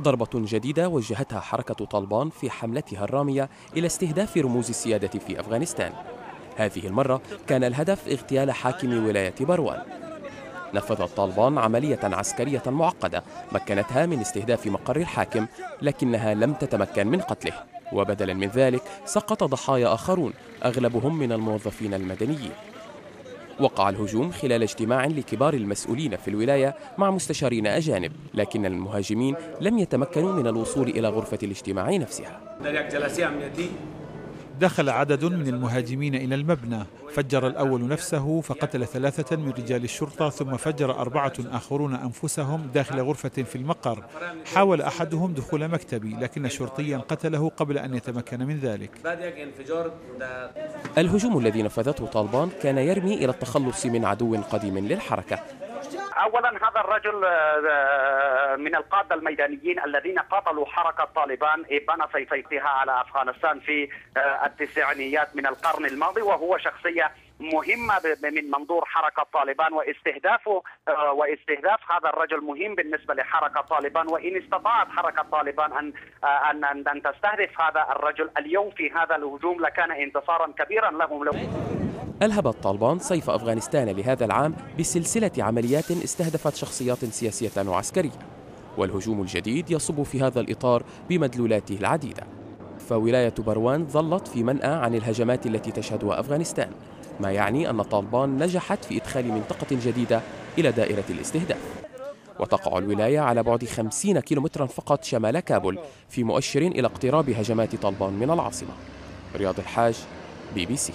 ضربة جديدة وجهتها حركة طالبان في حملتها الرامية إلى استهداف رموز السيادة في أفغانستان. هذه المرة كان الهدف اغتيال حاكم ولاية بروان. نفذت طالبان عملية عسكرية معقدة مكنتها من استهداف مقر الحاكم لكنها لم تتمكن من قتله. وبدلا من ذلك سقط ضحايا آخرون أغلبهم من الموظفين المدنيين. وقع الهجوم خلال اجتماع لكبار المسؤولين في الولاية مع مستشارين أجانب لكن المهاجمين لم يتمكنوا من الوصول إلى غرفة الاجتماع نفسها. دخل عدد من المهاجمين إلى المبنى. فجر الأول نفسه فقتل ثلاثة من رجال الشرطة ثم فجر أربعة آخرون أنفسهم داخل غرفة في المقر. حاول أحدهم دخول مكتبي لكن شرطيا قتله قبل أن يتمكن من ذلك. الهجوم الذي نفذته طالبان كان يرمي إلى التخلص من عدو قديم للحركة. اولا هذا الرجل من القادة الميدانيين الذين قاتلوا حركة طالبان ابان سيفيتها على أفغانستان في التسعينيات من القرن الماضي وهو شخصية مهمة من منظور حركة طالبان واستهدافه واستهداف هذا الرجل مهم بالنسبة لحركة طالبان وإن استطاعت حركة طالبان أن أن أن تستهدف هذا الرجل اليوم في هذا الهجوم لكان انتصارا كبيرا لهم لو ألهبت طالبان صيف أفغانستان لهذا العام بسلسلة عمليات استهدفت شخصيات سياسية وعسكرية والهجوم الجديد يصب في هذا الإطار بمدلولاته العديدة. فولاية بروان ظلت في منأى عن الهجمات التي تشهدها أفغانستان ما يعني أن طالبان نجحت في إدخال منطقة جديدة إلى دائرة الاستهداف. وتقع الولاية على بعد 50 كيلومترا فقط شمال كابول في مؤشر إلى اقتراب هجمات طالبان من العاصمة. رياض الحاج بي بي سي.